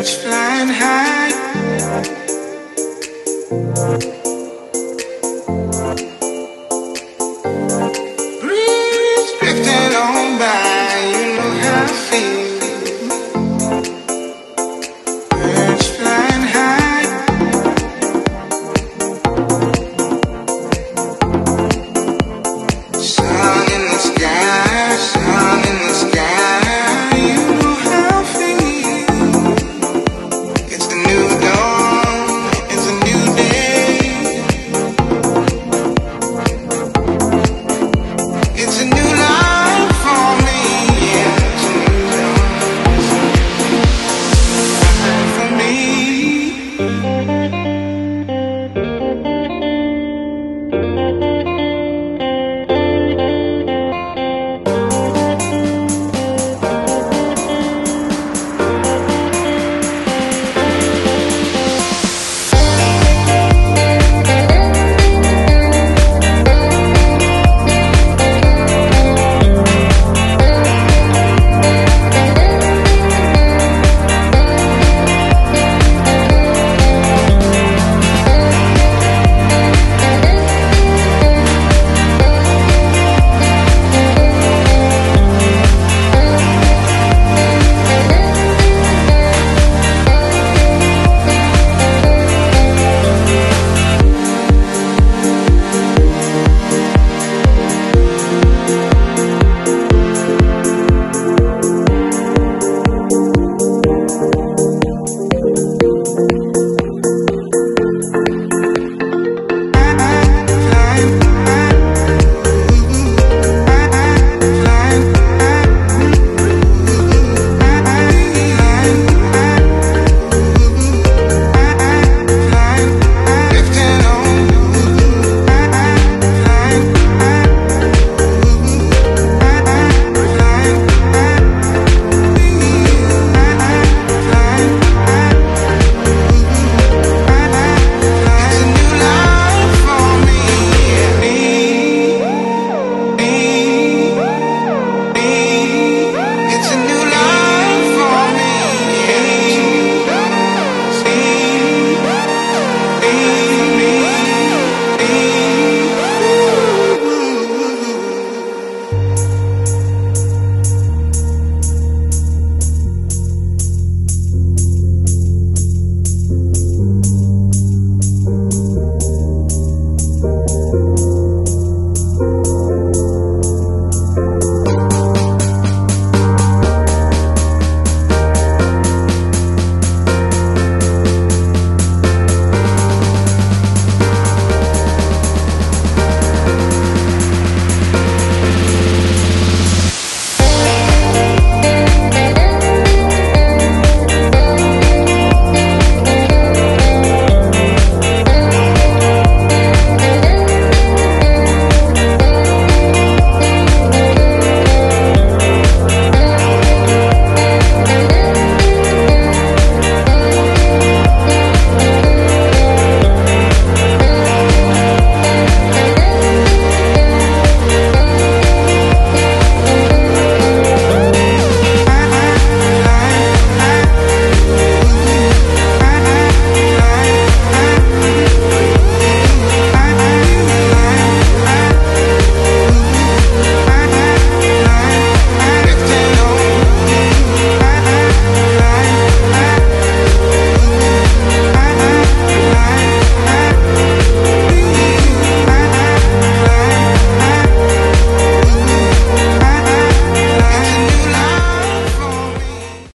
birds flying high.